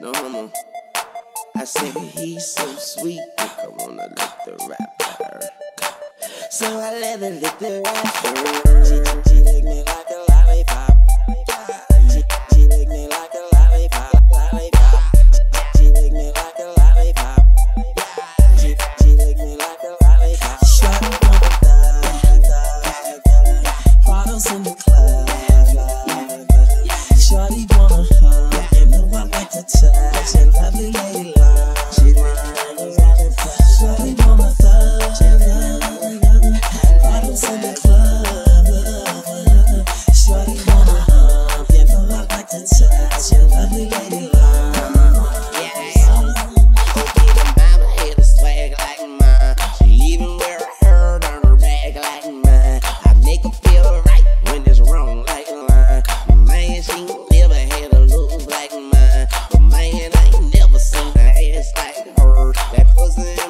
No homo. I said he's so sweet, I wanna lick the rapper. So I let her lick the rapper. She, she, she me like thousand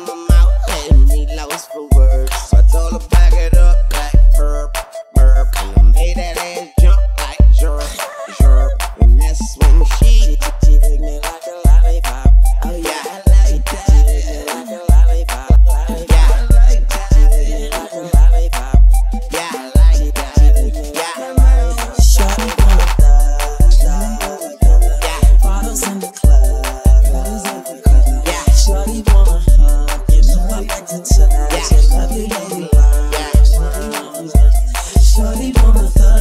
shorty wanna thug.